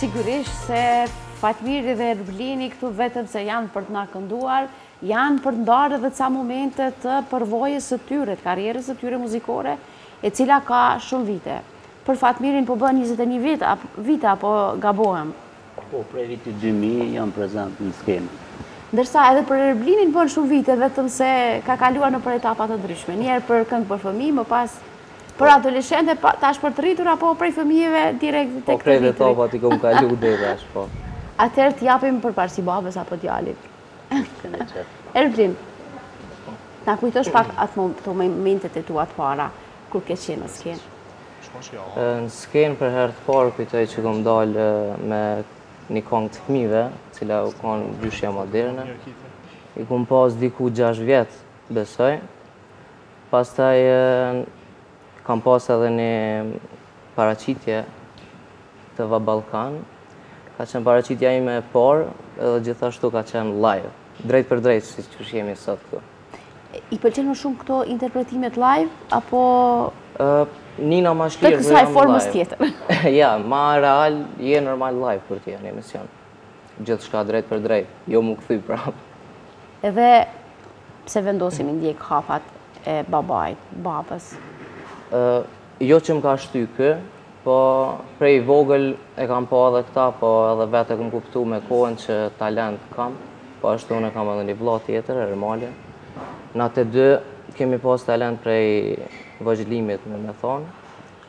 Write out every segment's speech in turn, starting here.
Sigurisht se Fatmiri dhe Erblini këtu vetëm se janë për të na kënduar, janë për të ndarë edhe ca momente të përvojës së tyre, të karrierës së tyre muzikore, e cila ka shumë vite. Për Fatmirin po bëhen 21 vite, apo gabohem? Po prej vitit dy mijë jam prezent në skenë. Ndërsa edhe për Erblinin bën shumë vite, vetëm se ka kaluar nëpër etapa të ndryshme. Një herë për këngë për fëmijë, më pas për adoleshentë e tash për të rritur apo prej fëmijëve direkt tek të rritur. Po krejt etapat i kam kalu deri tash, po. Atëherë të japim përparësi babës apo djalit. Erblin, na kujtosh pak atë momentet e tua të para. Kur ke qenë në skenë? Në skenë për herë të parë kujtoj që kom dalë me një kong të fmive, cila u konë gjyshja moderne. I kom pas diku 6 vjetë, besoj. Pastaj kam pas edhe një paraqitje te TV Balkan. Ka qenë paraqitja ime e parë edhe gjithashtu ka qenë live. Drejtpërdrejt, siç jemi sot këtu. I pëlqen më shumë këto interpretimet live, apo... Nihna ma lirë, Të kësaj formës tjetër. Ja, ma real, je normal live për tje në emision. Gjithçka drejtpërdrejt, jo m'u kthy prap. Edhe, pse vendosi me i ndjek hapat e babait, babës? Jo që më ka shty ky, po prej vogël e kam pa edhe këta, po edhe vetë e kam kuptu me kohën që talent kam, po ashtu unë kam edhe një vla tjetër, Ermali. Na të dy kemi pas talent prej vogjlisë, domethonë,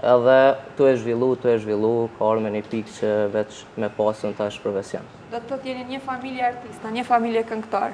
edhe tu e zhvillu, tu e zhvillu, ka ardh në një pikë që veç me pasun tash profesion. Do të thotë jeni një familje artista, një familje këngëtar.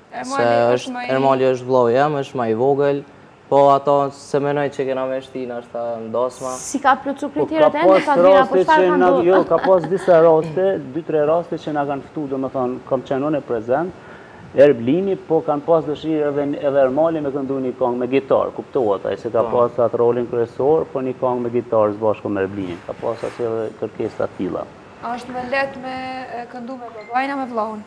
Se është, Ermali është vllau jem, është ma i vogël, po ato s'e menoj që kena me shti në ashtu të domosdo. S'i ka plotësu po, kriteret e... dëshira, po çfarë ka ndodhë? Jo, ka pas disa raste, dy tre raste që na kanë ftu, domethonë, kam qenë unë prezent, Erblini, po kanë pas dëshirë edhe, edhe Ermali me këndu një kongë me gitarë, kuptohet, ai s'e ka pas atë rolin kryesor, po një kongë me gitarë së bashku me Erblini, ka pas asë edhe kërkesa t'tilla. A është më lehtë me këndu me babain a me vlaun?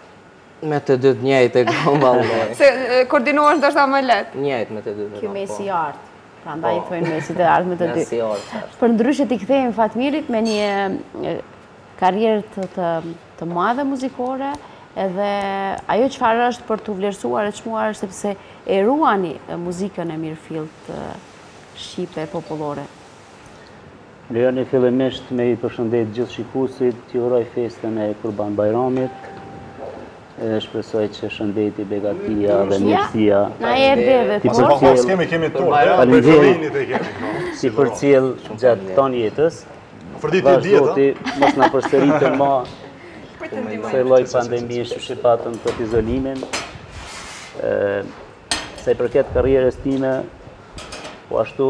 Me të dytë njëjtë e kam valla. Të koordinuar është është më lehtë. Njëjtë me të dytë e kam. Kjo mesi i artë. Pra na i thojmë mesi i artë me të dytë. Mesi i artë. Përndryshe t'i kthehemi Fatmirit me një karrierë të madhe muzikore edhe ajo çfarë është për t'u vlerësuar e çmuar është sepse e ruani muzikën e mirëfilltë shqipe popullore. Lejoni fillimisht me i përshëndet gjithë shikuesit, t'ju uroj festën e Kurban Bajramit. E shpresoj që shëndeti, begatia dhe mirësia. Na e erdhi ti për të kemi kemi tur. Faleminderit e kemi. Po. Si për cilë gjatë ton jetës. Për ditë e ditë. Mos na përsëritë më. Për të ndihmuar. Se lloj pandemish që patëm për izolimin. Sa i përket karrierës time, po ashtu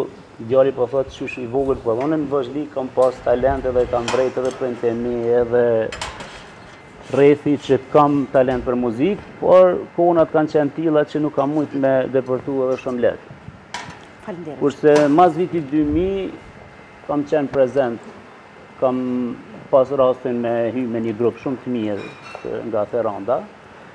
djali po thotë qysh i vogël po unë në vazhdimësi kam pas talent edhe kam vrejt edhe prindt e mi edhe rrethi që kam talent për muzikë, por kohnat kanë qenë tilla që nuk kam mujtë me depërtu edhe shumë lehtë. Kurse mas vitit 2000, kam qenë prezent, kam pas rastin me hy me një grup shumë të mirë nga Theranda,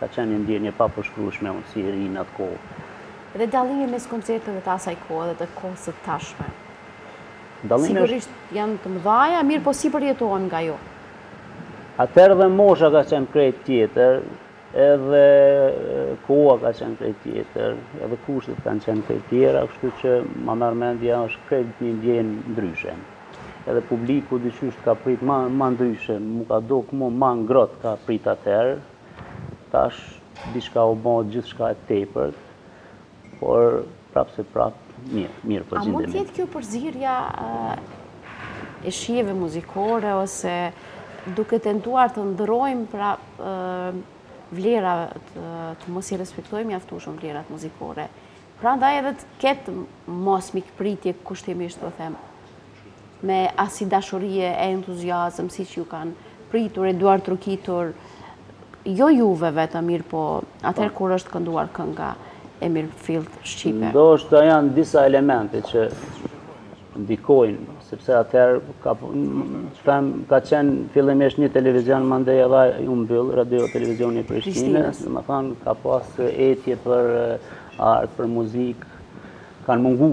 Ka qenë një ndjenjë e papërshkrueshme unë si i ri në atë kohë. Dhe dallimi mes koncerteve të asaj kohe dhe të kohës së tashme. Dallimet sigurisht janë të mëdhaja, mirëpo si përjetohen nga ju? Atëherë dhe mosha ka qenë krejt tjetër, edhe koha ka qenë krejt tjetër, edhe kushtet kanë qenë krejt tjera, kështu që ma merr mendja është krejt një ndjenjë ndryshe. Edhe publiku disi të ka prit ma, ma ndryshe, m'u ka dok mu ma ngrot ka prit atëherë, Tash diçka u bë gjithçka e tepërt, por prapë se prapë mirë, mirë po gjindemi. A mund të jetë kjo përzierja e shijeve muzikore ose duke tentuar të ndërrojmë pra vlera të mos i respektojmë mjaftueshëm vlerat muzikore. Prandaj edhe të ketë mosmikpritje kushtimisht të them. me asi dashurie e entuziazëm siç ju kanë pritur e duartrokitur, jo juve vetë, mirëpo atëherë, po, kur është kënduar kënga e mirëfilltë shqipe. Ndoshta janë disa elemente që ndikojnë, sepse atëherë ka, ka qenë fillimisht një televizion mandej edhe u mbyll Radio Televizioni i Prishtinës, domethënë ka pas etje për art, për muzikë, kanë mungu,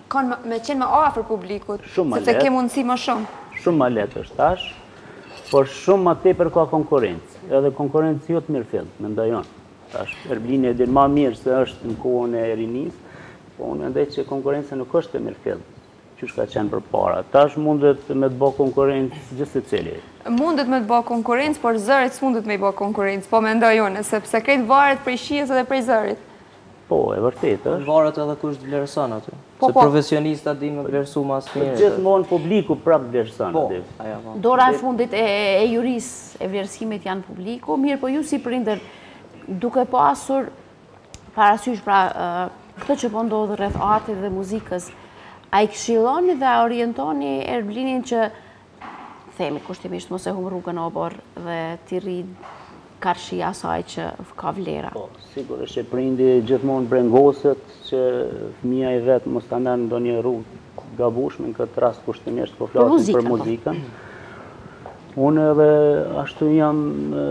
Kon me qenë më afër publikut, sepse ke mundësi më shumë. Shumë më lehtë është tash, por shumë më tepër ka konkurrencë, edhe konkurrencë jo të mirëfilltë, mendoj unë. Tash Erblini e din më mirë se është në kohën e rinisë, po unë mendoj që konkurrenca nuk është e mirëfilltë qysh ka qenë përpara. Tash mundet me të bo konkurrencë gjithsecili. Mundet me të bo konkurrencë, por zërit s'mundet me i bo konkurrencë, po mendoj unë, sepse krejt varet prej shijes edhe prej zërit. Po, e vërtetë është. Varet edhe kush të vlerëson aty. Po, se po. profesionistat dinë me vlerësu mas miri. Gjithmonë publiku prapë vlerëson po, aty. Po, Dora e fundit e, e jurisë e vlerësimit janë publiku, mirëpo ju si prindër duke pasur parasysh pra këtë që po ndodh rreth artit dhe muzikës, a i këshilloni dhe a orientoni Erblinin që themi kushtimisht mos e humb rrugën oborr dhe t'i rri karshi asaj që ka vlera. Po, sigurisht që prindi gjithmonë brengoset që fëmija i vet mos të merr ndonjë rrugë gabushme në këtë rast kushtimisht po flasim për muzikën. Po. Unë edhe ashtu jam,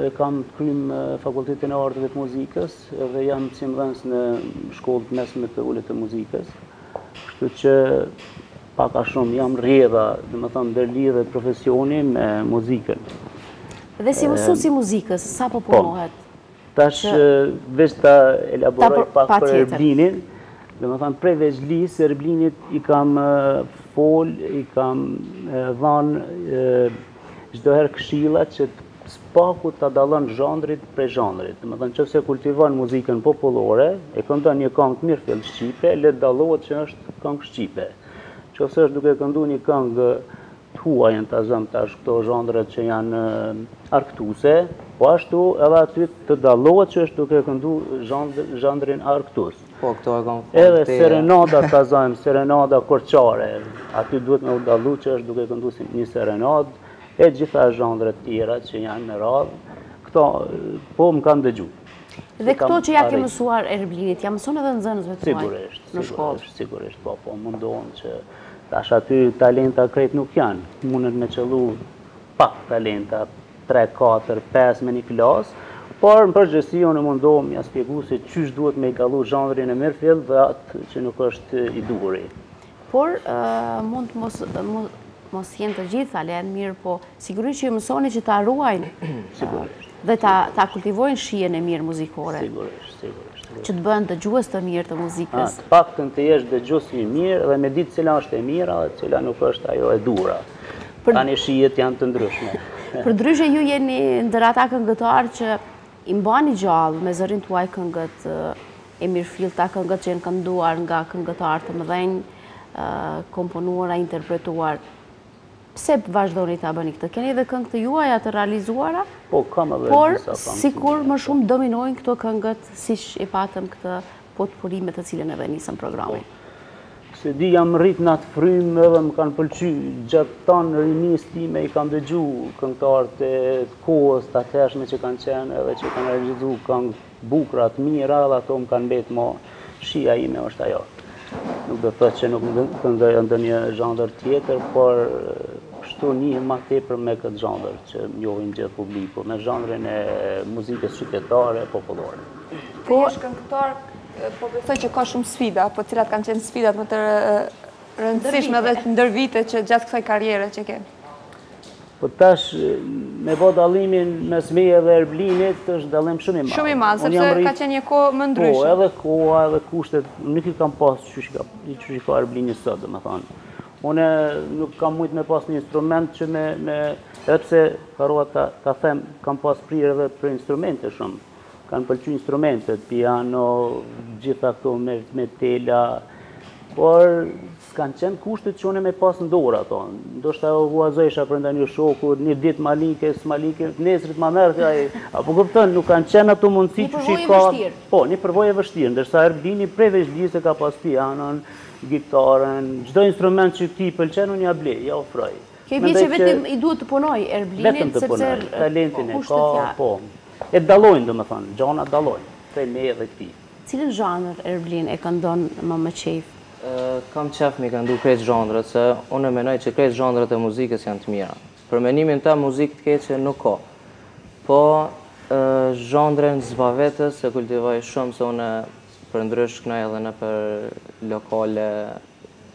e kam të krym' fakultetin e arteve të muzikës dhe jam mësimdhënës në shkollë të mesme të ulët të muzikës. Kështu që Pak a shumë jam n'rrjedha, domethanë, ndërlidhet profesioni me muzikën. Dhe si mësus i muzikës, sa po, po. punohet? Tash, veç ta elaboroj pak për Erblinin, domethanë, prej vegjëlisë, Erblinit i kam fol, i kam dhanë Çdo herë këshilla që së paku ta dallon zhanrit prej zhanrit. Domethanë qoftë se kultivon muzikën popullore, e këndon një kangë mirëfilli shqipe, le të dallohet që është kangë shqipe. Qoftë se është duke këndu një kangë të huajën ta zëmë tash këto zhanret që janë argëtuese, po ashtu edhe aty të dallohet që është duke këndu zhanrin argëtues. Po këto e kam fol Edhe serenada ta zëmë, serenada korçare. Aty duhet me u dallu që është duke këndu si një serenadë e gjitha zhanret tjera që janë në radhë. Këto po më kanë dëgju. Dhe këto që ia ke mësuar Erblinit, ia mëson edhe nxënësve tuaj në shkollë. Sigurisht, sigurisht, po, po, mundohem që tash aty talenta krejt nuk janë. Mundet me qëllu pak talenta, tre, katër, pesë me një klasë, por në përgjithësi unë mundohem me jau shpjegu se qysh duhet me dallu zhanrin e mirëfilltë dhe atë që nuk është i duhuri. Por mund të mos, mos jenë të gjithë talentë, mirëpo sigurisht që ju mësoni që ta ruajnë. Sigurisht. Dhe ta, ta kultivojnë shijen e mirë muzikore. Sigurisht, sigurisht. Që të bëhen dëgjues të mirë të muzikës. Të paktën të jesh dëgjues i mirë dhe me ditë cila është e mira dhe cila nuk është ajo e duhura. Tani shijet janë të ndryshme. Përndryshe ju jeni ndër ata këngëtarë që i mbani gjallë me zërin tuaj këngët e mirëfillta, këngët që janë kënduar nga këngëtarë të mëdhenj, kompozuar a interpretuar. Pse vazhdoni ta bëni këtë? Keni edhe këngë të juaja të realizuara? Po, kam edhe Por, sikur më shumë dominojnë këto këngët, siç e patëm këtë potpuri me të cilën edhe nisëm programin. Po. S'e di jam rrit n'at frymë edhe më kanë pëlqy gjatë tanë rinisë time i kam dëgju këngëtarë të kohës të atëhershme që kanë qenë edhe që kanë realizu këngë të bukra të mira edhe ato më kanë mbet më shija ime është ajo nuk do të thotë që nuk këndoj edhe një zhanër tjetër, por kështu njihem ma tepër me këtë zhanër që m'njohin gjithë publiku, me zhanrin e muzikës qytetare e popullore. Po, Po besoj që ka shumë sfida, po cilat kanë qenë sfidat më të rëndësishme dhe ndër vite që gjatë kësaj karriere që ke? Po tash me bë dallimin mes meje dhe Erblinit është dallim shumë i madh. Shumë i madh, sepse ka qenë një kohë më po, ndryshe. Po, edhe koha, edhe kushtet, nuk i kam pas qysh i ka, qysh i ka Erblini sot, domethonë. Unë nuk kam mujtë me pas një instrument që me, me edhe pse harrova ta, ta them, kam pas prirje edhe për instrumente shumë. M'kanë pëlqy instrumentet, piano, gjithë këto me, me tela, por s'kanë qenë kushtet që unë me pas në dorë ato. Ndoshta e huazojsha prej ndonjë shoku, një ditë ma linke, s'ma linke, nesrit ma merrke, ka e... A po kupton, nuk kanë qenë ato mundësi qysh i ka... Po, një përvojë e vështirë, ndërsa Erblini prej fëmijërisë e ka pas pianon, gitarën, çdo instrument që t'i pëlqen, unë ia blej, ia ofroj. Qe i bjen që vetëm i duhet të punojë Erblini, sepse kushtet ia... Po, E dallojnë domethënë, gjanat dallojnë, prej meje dhe këtij. Cilin zhanër Erblin e këndon më me qejf? Kam qef me i këndu krejt zhanret se unë menoj që krejt zhanret e muzikës janë të mira. Për menimin tem muzikë të keqe nuk ka. Po zhanrin zbavitës e kultivoj shumë se unë përndrysh kënoj edhe nëpër lokale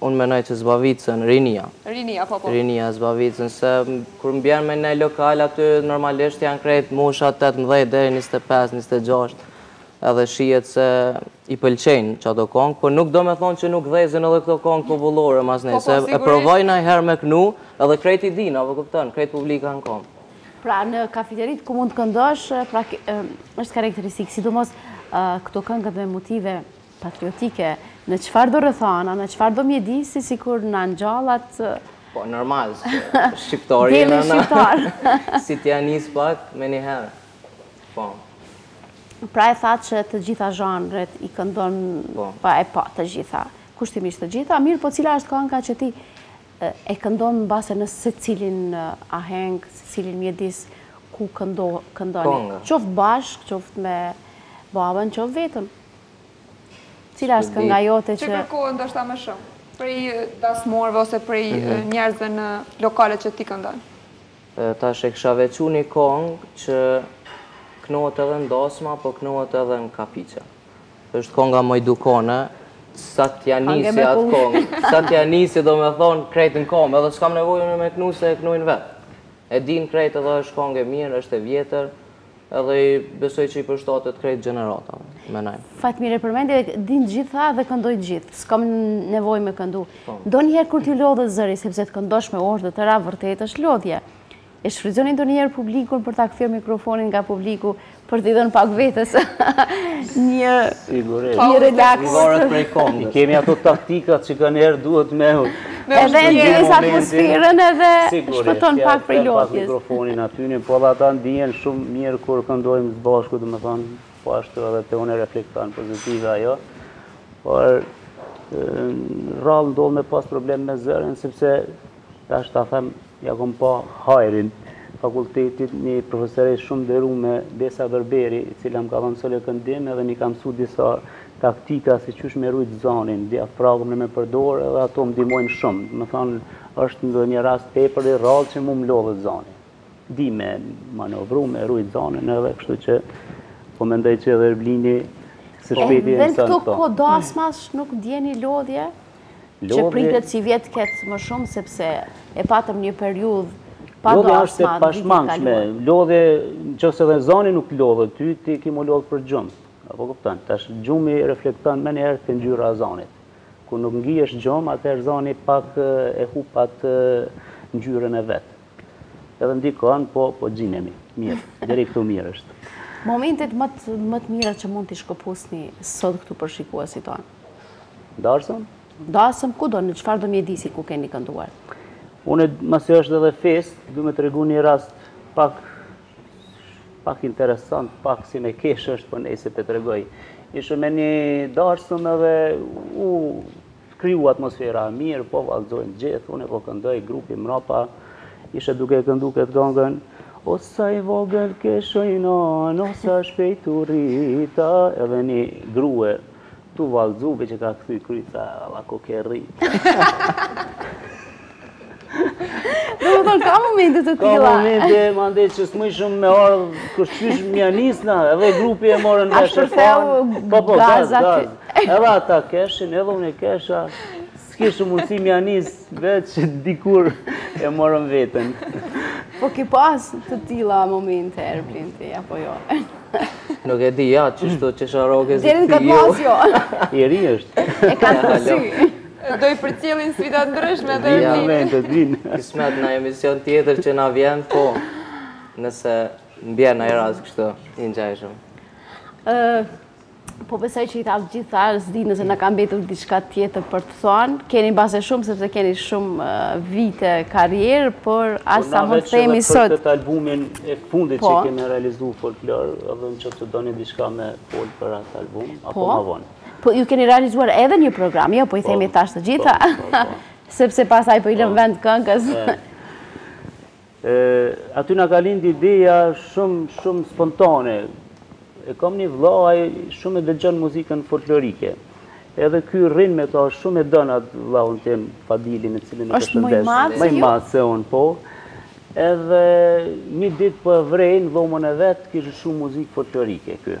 Unë menoj që zbavitësen rinia. Rinia, po, po. Rinia zbavitësen, se kur më bjen me knu n'lokal, aty normalisht janë krejt mosha 18 deri 25, 26, edhe shihet se i pëlqejnë qato kongë, po nuk domethonë që nuk ndezin edhe këto kongë popullore, masën, po, po, se e provoj najherë me kënu, edhe krejt i dinë, po kupton, krejt publiku në kongë. Pra, në kafiteritë ku mund të këndosh, pra, është karakteristikë, sidomos këto këngët me motive Patriotike, në çfarëdo rrethana, në çfarëdo mjedisi, sikur na ngjallet... Po, normal, shqiptari e në në... Si t'ia nisë pak, menjëherë. Po. Pra e the që të gjitha zhanret i këndon, po. pa e pa të gjitha. Kushtimisht, të gjitha, mirëpo cila është kanga që ti e këndon mbase në secilin aheng, secilin mjedis ku këndoni. Qoftë bashkë, qoftë me babën, qoftë vetëm. Cila është kënga jote që... Që kërkohet ndoshta më shumë? Prej dasmorëve ose prej mhm. njerëzve në lokalet ku ti këndon? Tash e kisha veçu një kongë që knohet edhe në dasma, po knohet edhe në kafiça. është konga moj e bukura, sa t'ja nisi atë kongë, sa t'ja nisi domethonë krejt në komë, edhe s'kam nevojë me knu se e knojnë vetë. E dinë krejt edhe është kongë e mirë, është e vjetër, Edhe i besoj që i përshtatet krejt gjeneratave. Fatmire përmendsh e dinë të gjithë dhe këndojnë gjithë, s'kam nevojë me këndu. Po. Ndonjëherë kur t'ju lodhet zëri, sepse të këndosh me orë të tëra vërtet është lodhje. E shfrytëzoni ndonjëherë publikun për ta kthyer mikrofonin nga publiku, për t'i dhënë pak vetes një relax. Varet prej kongës. I kemi ato taktikat që kanjëherë duhet me hëtë. Edhe e ndez atmosferën edhe shpëton pak prej lodhjes. Sigurisht, ja jep mikrofonin atyne, po dhe ata ndihen shumë mirë kur këndojmë së bashku, domethonë, po ashtu edhe te unë reflekton pozitive ajo. Por, rralë ndodh me pas problem me zërin, sepse, tash të ta them, Ja kam pa hajrin, fakultetit, një profesoreshë shumë e nderume, Besa Berberi, e cila më ka dhënë solo këndim edhe më ka mësu disa taktika se qysh me rujt zanin, diafragmën me përdor edhe ato më ndihmojnë shumë. Domethonë është ndonjë rast tepër i rrallë që mu më lodhet zani. Di me manovru, me rujt zanin edhe kështu që po mendoj që edhe Erblini së shpejti e mëson këto. Edhe këtë sezon dasmash nuk ndjeni lodhje? Që pritet sivjet të ketë më shumë sepse e patëm një periudhë pa dasma në vitin e kaluar. Lodhje nëse edhe zoni nuk lodhet ty, ti ke me u lodh për gjumë. A po kupton? Tash gjumi reflekton menjëherë te ngjyra e zonit. Kur nuk ngihesh gjumë, atëherë zoni pak e hup atë ngjyrën e vet. Edhe ndikon, po po gjindemi. Mirë, deri këtu mirë është. Momentet më të mira që mund t'i shkëpusni sot këtu për shikuesit tonë? Dasëm? Dasëm, kudo, në çfarëdo mjedisi ku keni kënduar? Unë, masi që është edhe festë, du me tregu një rast pak pak interesant, pak si me kesh është për po nejse të tregoj. Isha me një darsëm edhe u kriju atmosfera mirë, po vallzojnë gjithë, unë e po këndoj grupi mrapa, isha duke këndu këtë kangën, O sa i vogël kesh oj nanë, o sa shpejt u rrita, edhe një grue, Tu vallzu veç ka kthy kryt, ala koke rrit. Domethonë, ka momente të tilla. Ka momente, mandej që s'mujsha me ardhë, kesht qysh mja nisna, edhe grupi e morën dhe shëfan. Po, po, gaz, gaz. Edhe ata keshin, edhe unë kesha. S'kishë mundësi mja njës veç dikur e morrëm vetën. Po ki pas të tila momente, Erblin, ti, apo jo? Nuk e di, ja, që shtu që s'e rrok zi të ti jo. jo. I ri është. E ka të si. Do i përcjellin sfida të ndryshme dhe Erblin. Ja, momente, din. Kismet në emision tjetër që na vjen, po, nëse na bjerë në rast kështu, i ngjajshëm. Po besoj që i thamë gjitha, s'di nëse na ka mbetur diçka tjetër për të thënë. Keni mbase shumë, sepse keni shumë vite karierë, por po a sa më të themi sot... Po na veç edhe për këtë albumin e fundit që po. kemi realizu folklor, edhe në që të doni diçka me fol për atë album, apo po. ma vonë. Po ju keni realizuar edhe një program, jo, po i themi tash të gjitha, sepse pasaj po i lëmë vend këngës. E, aty na ka lindë ideja shumë, shumë spontane. E kam një vlla, ai shumë e dëgjon muzikën folklorike. Edhe ky rrin me ta shumë e don atë vllaun tim, Fadilin, të cilin e përshëndes. Është më i madhë se unë, po. Edhe një ditë po e vrej në, dhomën e vet, kish shumë muzikë folklorike, ky.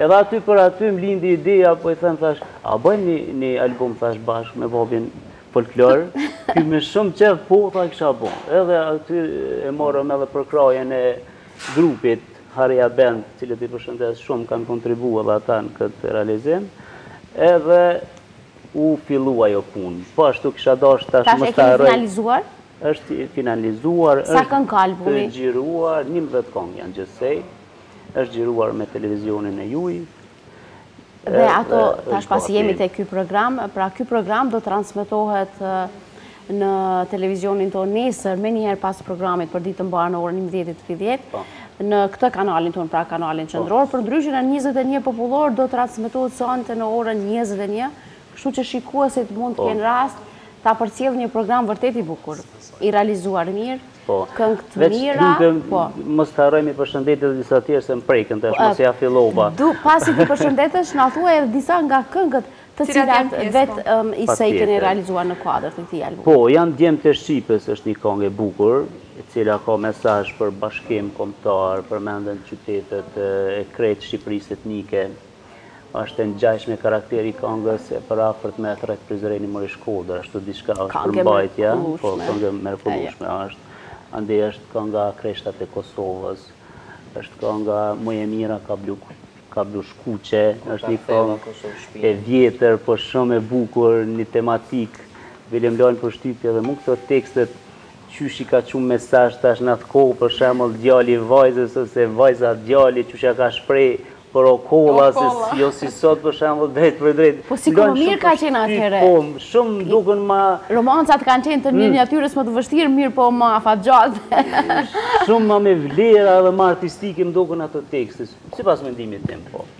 Edhe aty për aty më lindi ideja, po i them thash, a bëjmë një një album thash bashkë me babin folklor. Ky me shumë qejf po tha e kisha bo. Edhe aty e morëm edhe përkrahjen e grupit Haria Band, të cilët i përshëndes shumë, kanë kontribuar edhe ata në këtë realizim. Edhe u fillu ajo punë. Po ashtu kisha dashur tash mos ta harroj. Tash e keni finalizuar? Është finalizuar, është xhiruar, 11 këngë janë gjithsej. Është xhiruar me televizionin e juj. Dhe ato, tash pasi jemi te ky program, pra ky program do të transmitohet në televizionin tonë nesër, menjëherë pas programit Për ditë të mbarë në orën 11.30, po. në këtë kanalin tonë, pra kanalin po. qendror, përndryshe në 21 popullor do të transmitohet sonte në orën 21, kështu që shikuesit mund të po. kenë rast ta përcjellin një program vërtet i bukur, i realizuar mirë, Po. Këngë të mira. Po. Mos të harroj me përshëndet edhe disa tjerë se më prekën tash, masi ja fillova. Du, pasi t'i përshëndetësh, na thuaj edhe disa nga këngët të cilat veçse i keni realizuar në kuadër të këtij albumi. Po, janë Djemtë e Shqipes është një këngë e bukur, e cila ka mesazh për bashkim kombëtar, përmenden qytetet e krejt Shqipërisë etnike. Është e ngjajshme karakteri i këngës e përafërt me atë Thrret Prizreni mori Shkodër, ashtu diçka është përmbajtja, po këngë e mrekullueshme është. Andej është kënga Kreshtat e Kosovës, është kënga Moj e mira ka blu ka blu shkuqe, është një këngë e vjetër, po shumë e bukur, një tematikë, bile më lanë përshtypje edhe mu këto tekstet Qysh i ka çu mesazh tash në atë kohë për shembull djali vajzës ose vajza djalit qysh ja ka shpreh për okolla e jo si sot për shembull drejt për drejt. Po si kohë mirë ka qenë atëherë. Po shumë më duken ma Romancat kanë qenë të një natyrës më të vështirë mirëpo ma afatgjatë. Shumë ma me vlera dhe ma artistike më duken ato tekste sipas mendimit tim po.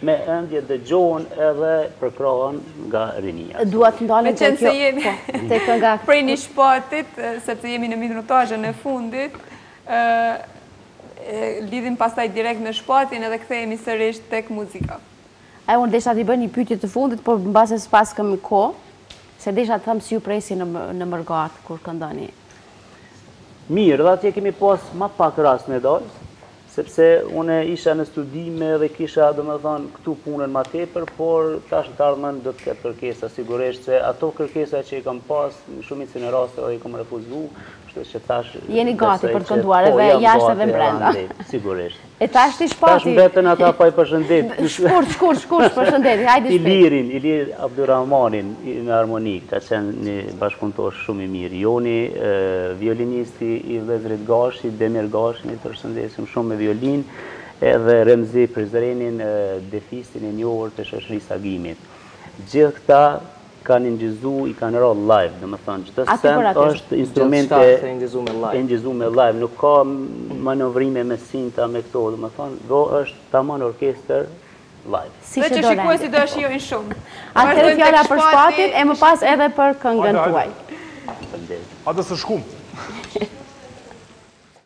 Me ëndje dëgjohen edhe përkrahen nga rinia. Dua të ndalem te kjo. Meqenëse jemi për një Shpatit, sepse jemi në minutazhin e fundit, lidhim pastaj direkt me Shpatin edhe kthehemi sërish tek muzika. Ai unë desha t'i bëj një pyetje të fundit, por mbase s'paskemi kohë, se desha të them si ju presin në mërgatë kur këndoni. Mirë, dhe atje kemi pas ma pak rast me dalë, Sepse unë isha në studime dhe kisha, domethënë, këtu punën ma tepër, por tash në të ardhmen do të ketë kërkesa sigurisht se ato kërkesa që i kam pas në shumicën e rasteve i kam refuzu, kështu që tash besoj që Jeni gati për të kënduar edhe jashtë edhe brenda. Sigurisht. E tash te Shpati. Tash mbetën ata pa i përshëndet. Shkurt, shkurt, shkurt, përshëndetje. Hajde shpejt. Ilirin, Ilir Abdulrahmanin në harmonikë, ka qenë një Bashkëpunëtor shumë i mirë joni, violinisti i vllezërit Gashi, Demir Gashin e përshëndesim shumë me violinë, edhe Remzi Prizrenin, defistin e njohur të shoqërisë Agimit. Gjithë këta kanë inçizu, i kanë ra live, domethënë, gjithë send është instrumente inçizu me live, nuk ka manovrime me sinta, me këto, domethënë, është taman orkester, Dhe që shikuesit do e shijojnë shumë. Atëherë fjala për Shpatin e më pas edhe për këngën tuaj. Hajde, hajde. Hajde se shkumë.